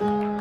了。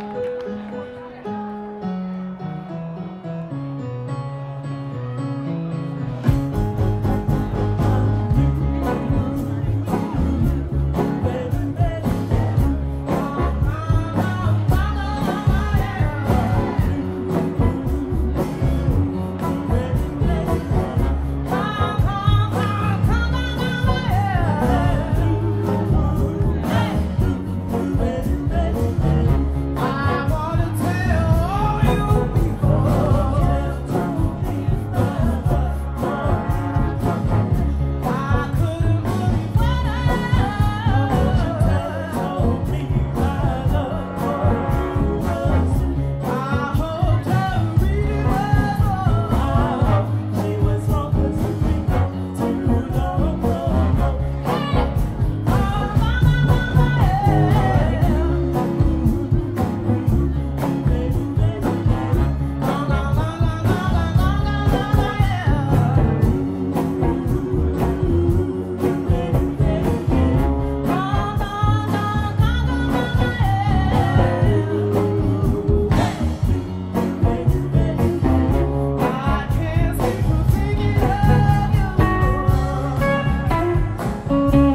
On that.